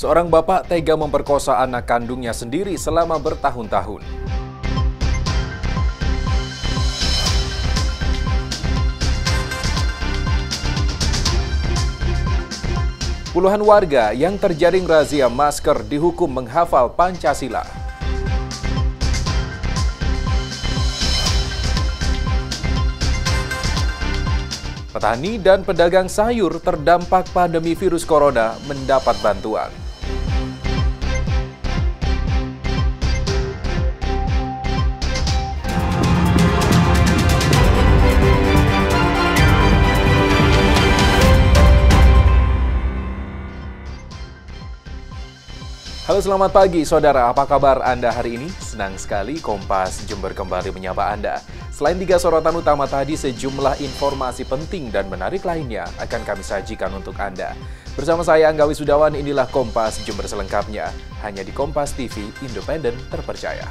Seorang bapak tega memperkosa anak kandungnya sendiri selama bertahun-tahun. Puluhan warga yang terjaring razia masker dihukum menghafal Pancasila. Petani dan pedagang sayur terdampak pandemi virus corona mendapat bantuan. Halo selamat pagi saudara, apa kabar Anda hari ini? Senang sekali Kompas Jember kembali menyapa Anda. Selain tiga sorotan utama tadi, sejumlah informasi penting dan menarik lainnya akan kami sajikan untuk Anda. Bersama saya Angga Wisudawan, inilah Kompas Jember selengkapnya. Hanya di Kompas TV, independen, terpercaya.